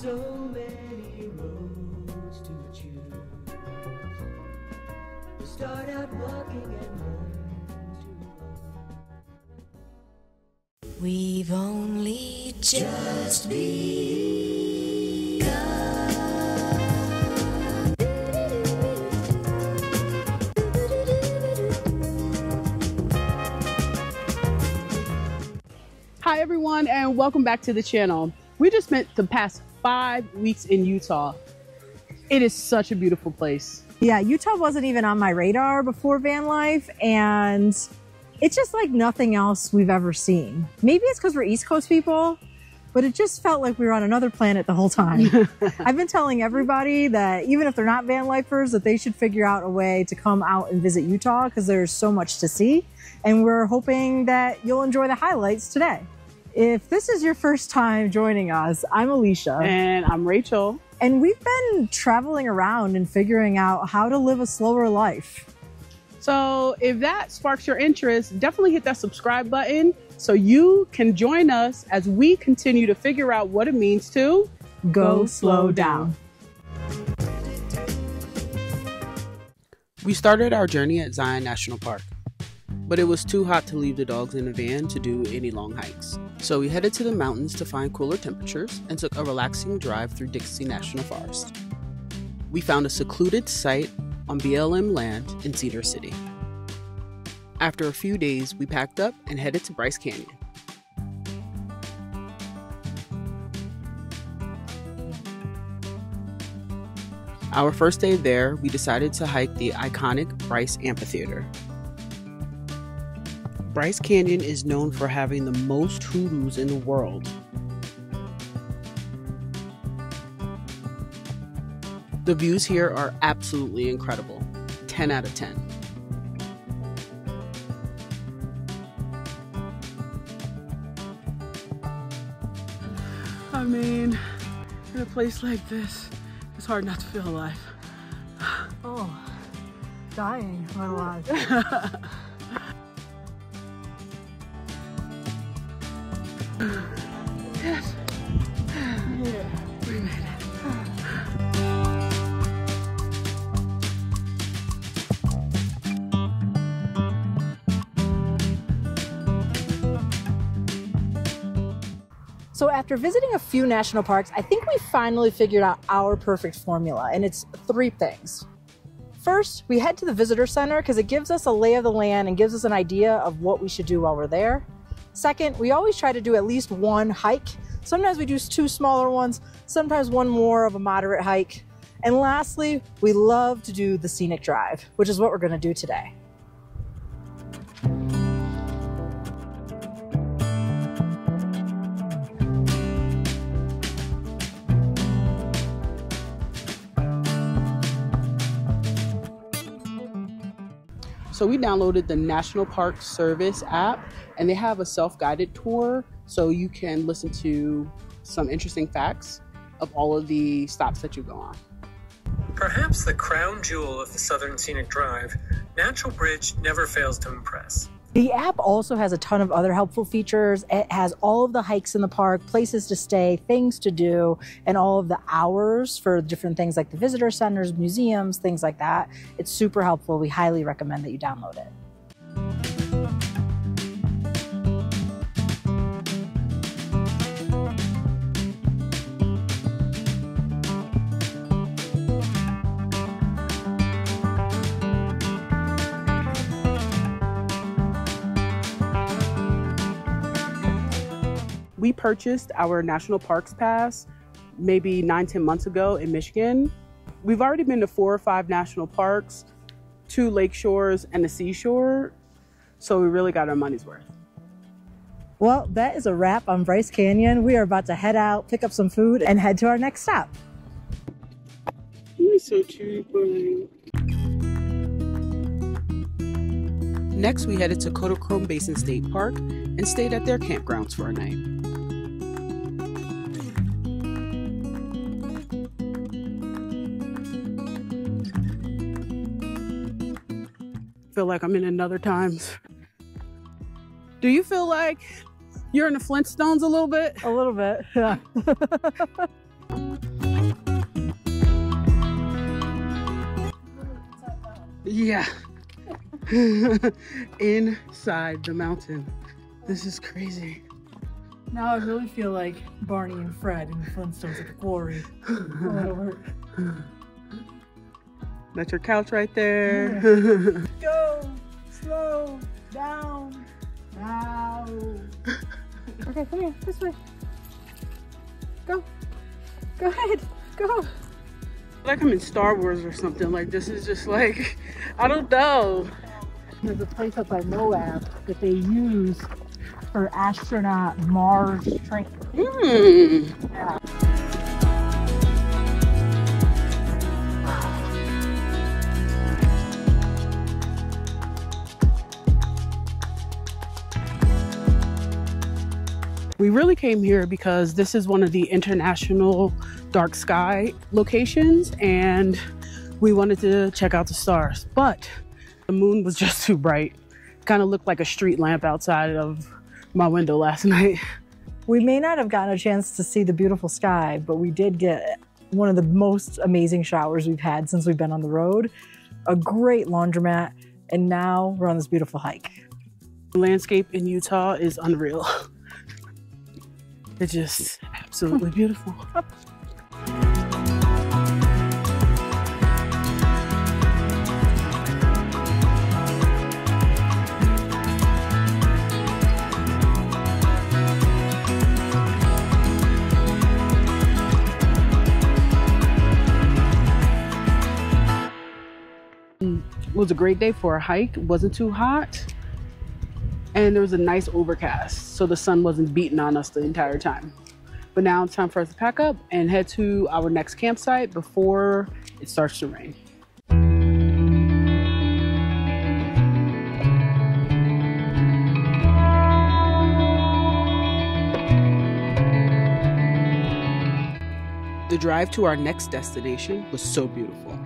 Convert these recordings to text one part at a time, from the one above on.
So many roads to choose. We start out walking and learn We've only just begun. Hi everyone and welcome back to the channel. We just spent the past five weeks in Utah. It is such a beautiful place. Yeah, Utah wasn't even on my radar before van life, and it's just like nothing else we've ever seen. Maybe it's because we're East Coast people, but it just felt like we were on another planet the whole time. I've been telling everybody that even if they're not van lifers, that they should figure out a way to come out and visit Utah because there's so much to see. And we're hoping that you'll enjoy the highlights today. If this is your first time joining us, I'm Alicia. And I'm Rachel. And we've been traveling around and figuring out how to live a slower life. So if that sparks your interest, definitely hit that subscribe button so you can join us as we continue to figure out what it means to Go slow down. We started our journey at Zion National Park, but it was too hot to leave the dogs in a van to do any long hikes. So we headed to the mountains to find cooler temperatures and took a relaxing drive through Dixie National Forest. We found a secluded site on BLM land in Cedar City. After a few days, we packed up and headed to Bryce Canyon. Our first day there, we decided to hike the iconic Bryce Amphitheater. Bryce Canyon is known for having the most hoodoos in the world. The views here are absolutely incredible. 10 out of 10. I mean, in a place like this, it's hard not to feel alive. Oh, dying, but alive. So after visiting a few national parks, I think we finally figured out our perfect formula, and it's three things. First, we head to the visitor center because it gives us a lay of the land and gives us an idea of what we should do while we're there. Second, we always try to do at least one hike. Sometimes we do two smaller ones, sometimes one more of a moderate hike. And lastly, we love to do the scenic drive, which is what we're going to do today. So we downloaded the National Park Service app and they have a self-guided tour so you can listen to some interesting facts of all of the stops that you go on. Perhaps the crown jewel of the Southern Scenic Drive, Natural Bridge never fails to impress. The app also has a ton of other helpful features. It has all of the hikes in the park, places to stay, things to do, and all of the hours for different things like the visitor centers, museums, things like that. It's super helpful. We highly recommend that you download it. We purchased our National Parks Pass maybe nine, 10 months ago in Michigan. We've already been to four or five national parks, two lake shores, and a seashore. So we really got our money's worth. Well, that is a wrap on Bryce Canyon. We are about to head out, pick up some food, and head to our next stop. You're so cheap, Next, we headed to Kodachrome Basin State Park and stayed at their campgrounds for a night. Feel like I'm in another times. Do you feel like you're in the Flintstones a little bit? A little bit. Yeah. Yeah. Inside the mountain. This is crazy. Now I really feel like Barney and Fred in the Flintstones at the quarry. That's your couch right there. Go slow down now. Okay, come here, this way. Go. Go ahead. Go. like I'm in Star Wars or something. Like this is just like I don't know. There's a place up by Moab that they use for astronaut Mars training. Hmm. We really came here because this is one of the international dark sky locations and we wanted to check out the stars. But the moon was just too bright. Kind of looked like a street lamp outside of my window last night. We may not have gotten a chance to see the beautiful sky, but we did get one of the most amazing showers we've had since we've been on the road. A great laundromat, and now we're on this beautiful hike. The landscape in Utah is unreal. It's just absolutely beautiful. It was a great day for a hike. It wasn't too hot. And there was a nice overcast, so the sun wasn't beating on us the entire time. But now it's time for us to pack up and head to our next campsite before it starts to rain. The drive to our next destination was so beautiful.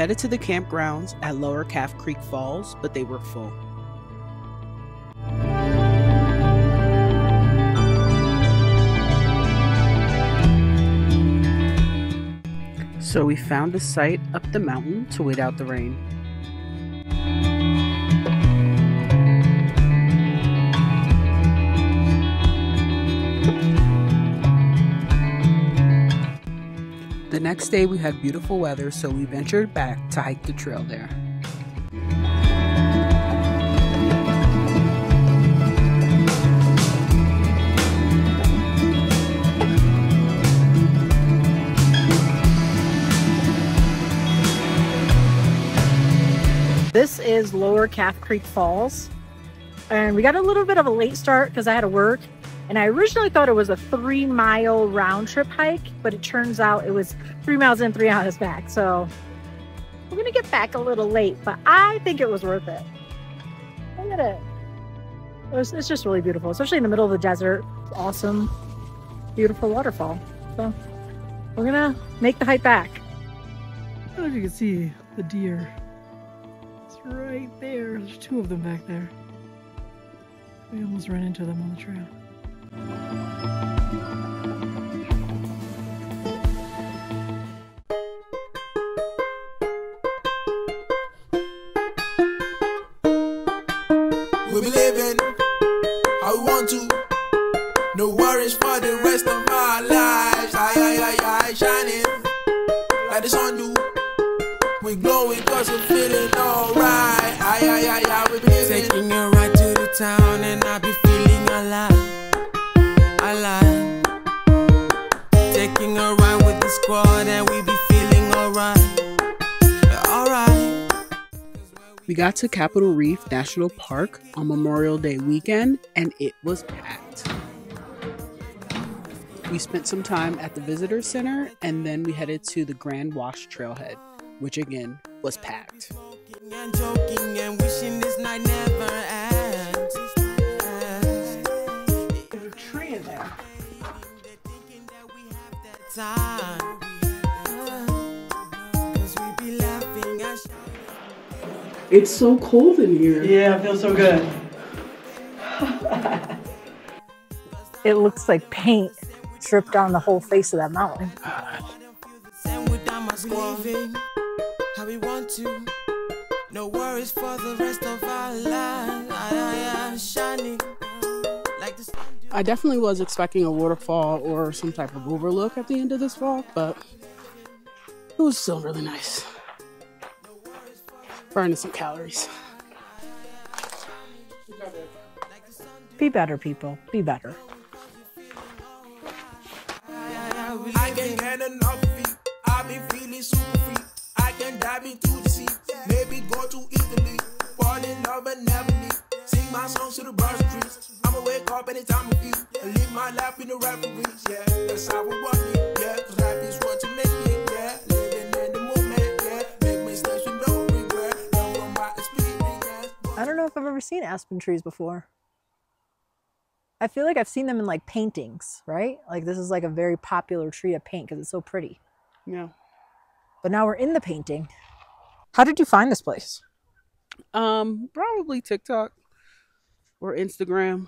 Headed to the campgrounds at Lower Calf Creek Falls, but they were full. So we found a site up the mountain to wait out the rain. The next day we had beautiful weather, so we ventured back to hike the trail there. This is Lower Calf Creek Falls. And we got a little bit of a late start because I had to work. And I originally thought it was a three mile round trip hike, but it turns out it was three miles in, three miles back. So we're going to get back a little late, but I think it was worth it. Look at it. It was- It's just really beautiful, especially in the middle of the desert. Awesome, beautiful waterfall. So we're going to make the hike back. I don't know if you can see the deer. It's right there. There's two of them back there. We almost ran into them on the trail. We be living how we want to. No worries for the rest of our lives. Aye, aye, aye, aye, shining like the sun do. We glowing cause we're feeling alright. Aye, aye, aye, aye, we be living. Taking a ride to the town and I be feeling alive. Alive. Taking a ride with the squad and we be feeling alright. Alright. We got to Capitol Reef National Park on Memorial Day weekend and it was packed. We spent some time at the visitor center and then we headed to the Grand Wash Trailhead, which again was packed. Laughing and It's so cold in here. Yeah, it feels so good. It looks like paint dripped down the whole face of that mountain. Same I, I am shining like the sun. I definitely was expecting a waterfall or some type of overlook at the end of this fall, but it was still really nice. Burning some calories. Be better, people. Be better. I can get enough of. I've been feeling super free. I can dive into the sea. Maybe go to Italy. Fall in love and never leave. Sing my songs to the birds and trees. I'ma wake up anytime I feel. And live my life in the referees. Yeah, that's how we want it. Yeah, cause life is what you make it. Yeah, living in the moment. Yeah, make mistakes with no regret. Learn from my experience. I don't know if I've ever seen aspen trees before. I feel like I've seen them in like paintings, right? Like this is like a very popular tree to paint because it's so pretty. Yeah. But now we're in the painting. How did you find this place? Um, probably TikTok or Instagram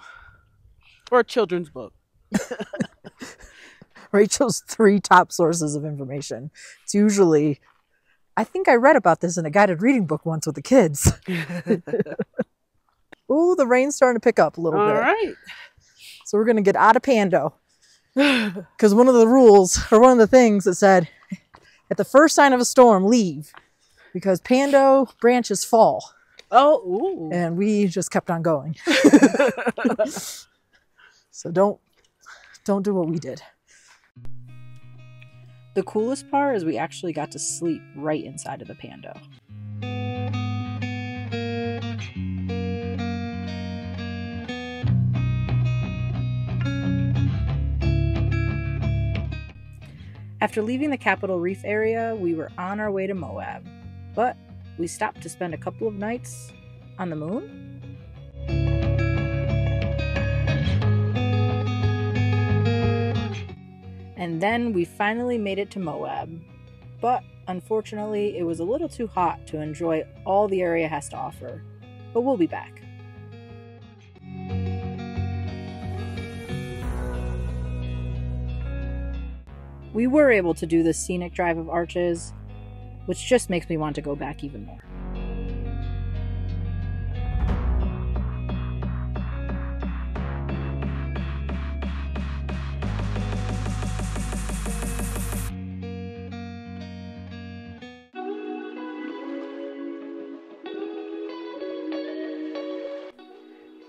or a children's book. Rachel's three top sources of information. It's usually, I think I read about this in a guided reading book once with the kids. Ooh, the rain's starting to pick up a little All bit. right. So we're gonna get out of Pando. Because one of the rules, or one of the things that said, at the first sign of a storm, leave. Because Pando branches fall. Oh, ooh. And we just kept on going. so don't don't do what we did. The coolest part is we actually got to sleep right inside of the Pando. After leaving the Capitol Reef area, we were on our way to Moab, but we stopped to spend a couple of nights on the moon. And then we finally made it to Moab. But unfortunately, it was a little too hot to enjoy all the area has to offer. But we'll be back. We were able to do the scenic drive of arches, which just makes me want to go back even more.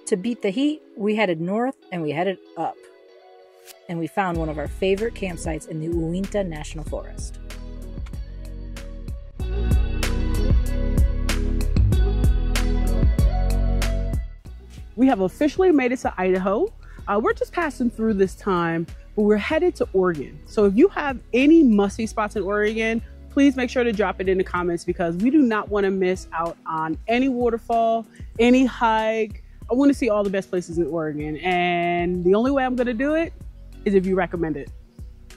To beat the heat, we headed north and we headed up. And we found one of our favorite campsites in the Uinta National Forest. We have officially made it to Idaho. Uh, we're just passing through this time, but we're headed to Oregon. So if you have any musty spots in Oregon, please make sure to drop it in the comments because we do not want to miss out on any waterfall, any hike. I want to see all the best places in Oregon. And the only way I'm going to do it is if you recommend it.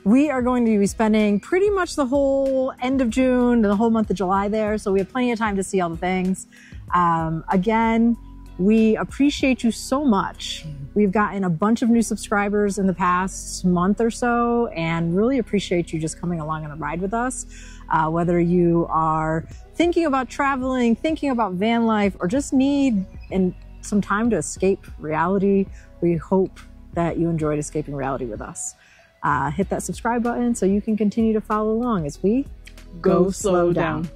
We are going to be spending pretty much the whole end of June and the whole month of July there. So we have plenty of time to see all the things. Um, again, we appreciate you so much. We've gotten a bunch of new subscribers in the past month or so and really appreciate you just coming along on the ride with us. Uh, whether you are thinking about traveling, thinking about van life, or just need and some time to escape reality, we hope that you enjoyed escaping reality with us. Uh, hit that subscribe button so you can continue to follow along as we Go slow down.